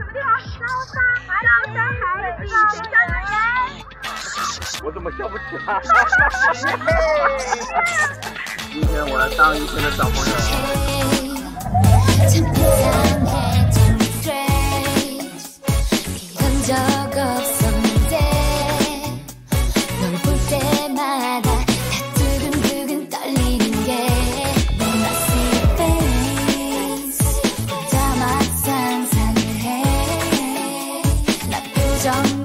什么地方？高山，高山孩子，学校的人。我怎么笑不起来？今天我来当一天的小朋友。on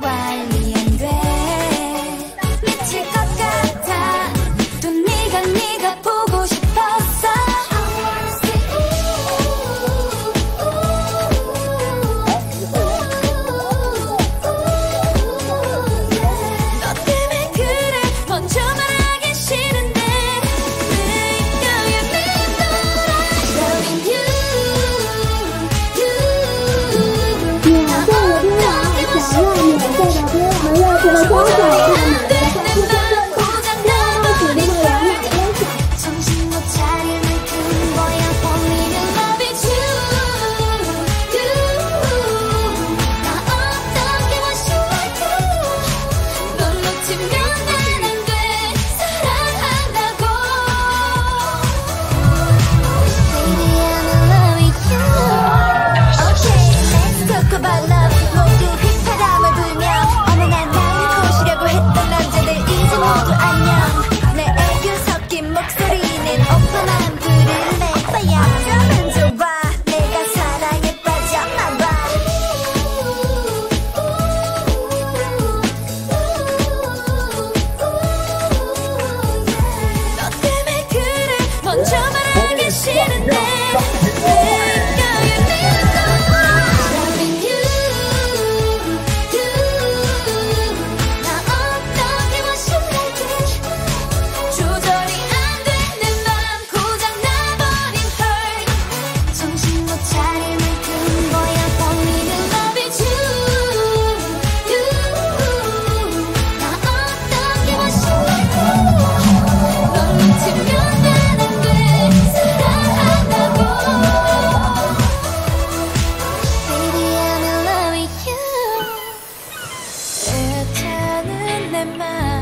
watching and my.